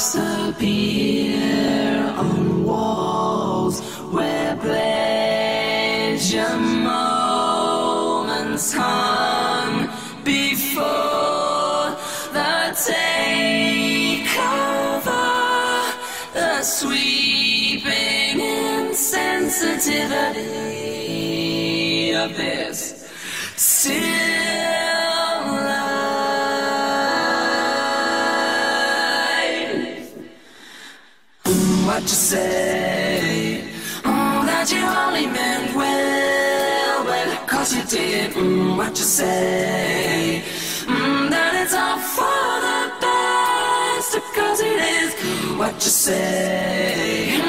Marks appear on walls where pleasure moments hung before the takeover, the sweeping insensitivity of this still did. Mm, what you say? Mm, that it's all for the best, cause it is. What you say? Mm,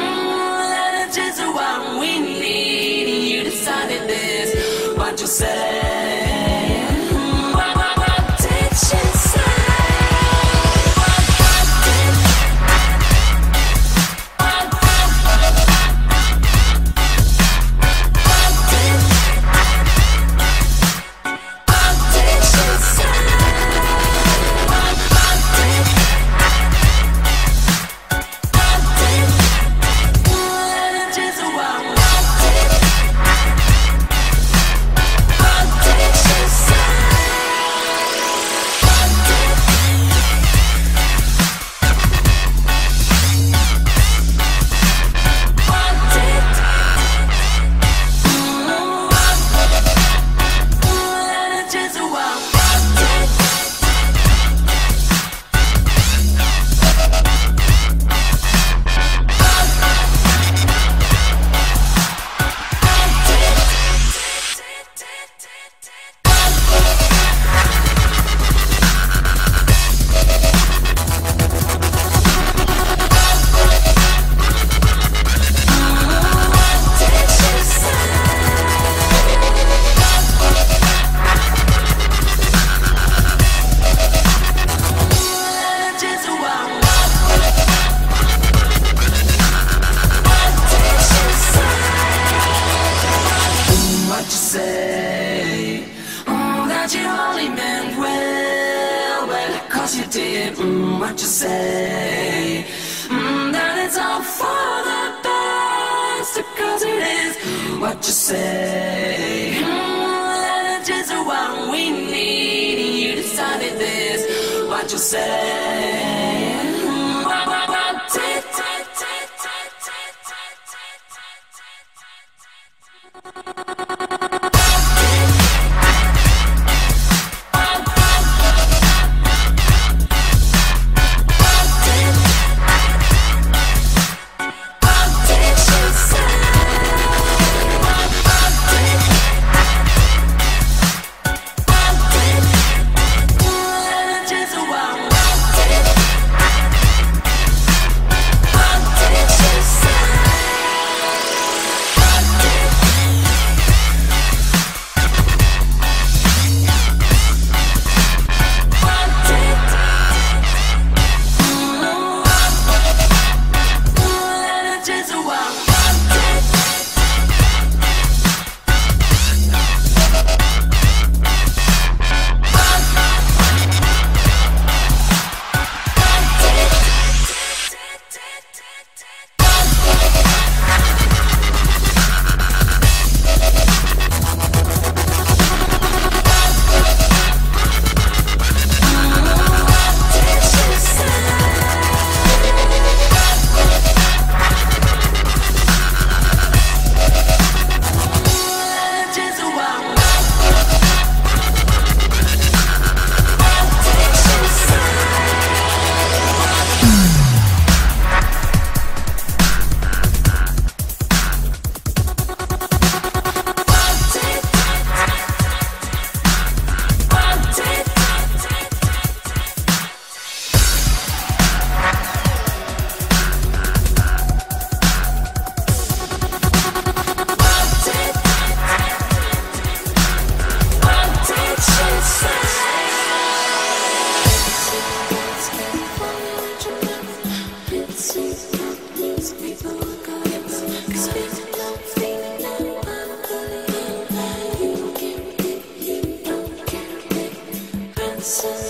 that it's just what we need. You decided this. What you say? That you only meant well, well, cause you did. Mm, what you say? Mm, that it's all for the best, cause it is. What you say? Mm, that it's just what we need. You decided this. What you say? Let's